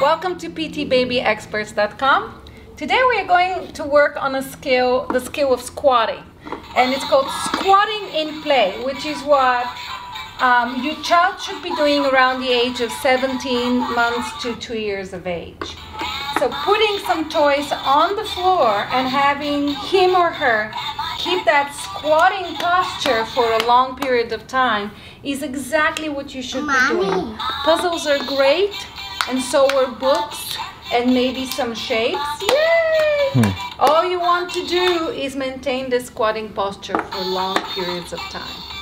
Welcome to ptbabyexperts.com. Today we are going to work on a skill, the skill of squatting. And it's called squatting in play, which is what um, your child should be doing around the age of 17 months to 2 years of age. So putting some toys on the floor and having him or her keep that squatting posture for a long period of time is exactly what you should Mommy. be doing. Puzzles are great, and so are books and maybe some shapes. Yay! Hmm. All you want to do is maintain the squatting posture for long periods of time.